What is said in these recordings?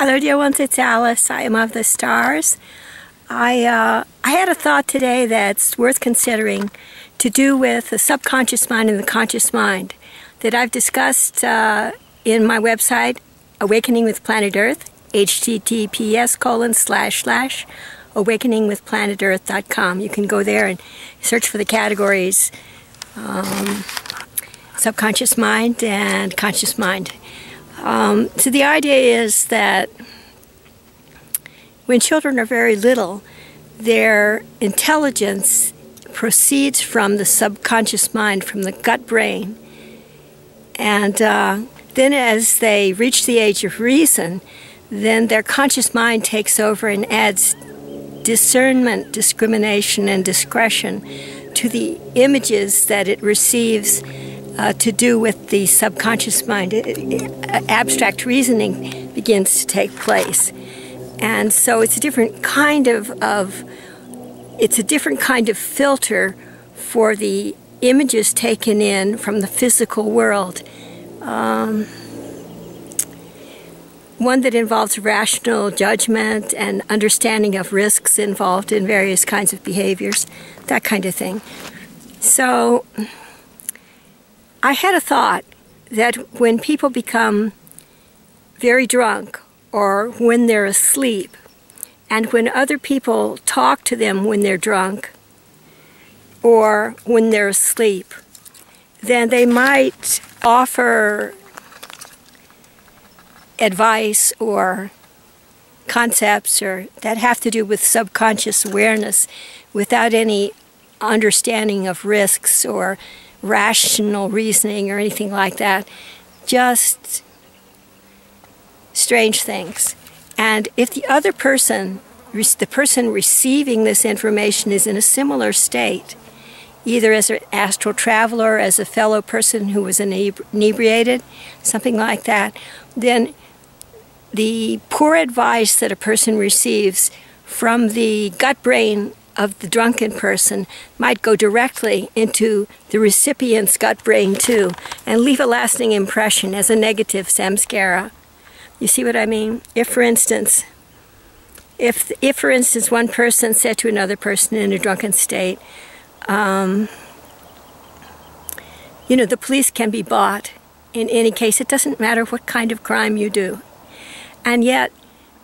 Hello dear ones, it's Alice. I am of the stars. I, uh, I had a thought today that's worth considering to do with the subconscious mind and the conscious mind that I've discussed uh, in my website, Awakening with Planet Earth, https colon slash slash awakeningwithplanetearth.com. You can go there and search for the categories um, subconscious mind and conscious mind. Um, so the idea is that when children are very little, their intelligence proceeds from the subconscious mind, from the gut brain. And uh, then as they reach the age of reason, then their conscious mind takes over and adds discernment, discrimination, and discretion to the images that it receives uh, to do with the subconscious mind. Abstract reasoning begins to take place. And so it's a different kind of, of it's a different kind of filter for the images taken in from the physical world. Um, one that involves rational judgment and understanding of risks involved in various kinds of behaviors, that kind of thing. So, I had a thought that when people become very drunk or when they're asleep, and when other people talk to them when they're drunk or when they're asleep, then they might offer advice or concepts or that have to do with subconscious awareness without any understanding of risks or rational reasoning or anything like that. Just strange things. And if the other person, the person receiving this information, is in a similar state, either as an astral traveler, as a fellow person who was inebriated, something like that, then the poor advice that a person receives from the gut brain of the drunken person might go directly into the recipient's gut brain too and leave a lasting impression as a negative samskara. You see what I mean? If, for instance, if, if for instance, one person said to another person in a drunken state, um, you know, the police can be bought in any case. It doesn't matter what kind of crime you do. And yet,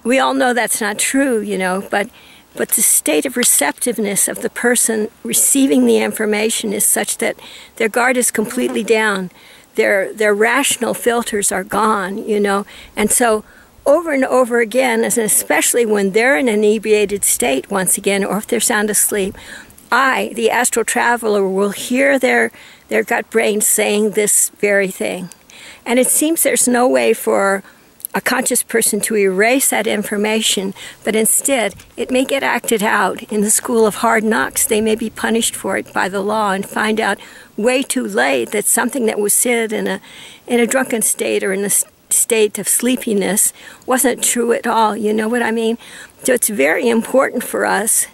we all know that's not true, you know, but but the state of receptiveness of the person receiving the information is such that their guard is completely down. Their, their rational filters are gone, you know. And so, over and over again, and especially when they're in an inebriated state once again, or if they're sound asleep, I, the astral traveler, will hear their, their gut brain saying this very thing. And it seems there's no way for a conscious person to erase that information, but instead it may get acted out in the school of hard knocks. They may be punished for it by the law and find out way too late that something that was said in a in a drunken state or in a state of sleepiness wasn't true at all. You know what I mean? So it's very important for us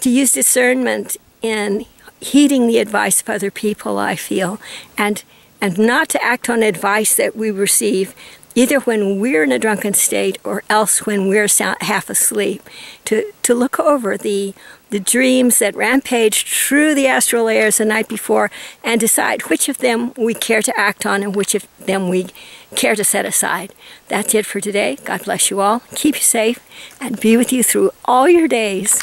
to use discernment in heeding the advice of other people, I feel, and and not to act on advice that we receive either when we're in a drunken state or else when we're half asleep, to, to look over the, the dreams that rampage through the astral layers the night before and decide which of them we care to act on and which of them we care to set aside. That's it for today. God bless you all. Keep you safe and be with you through all your days.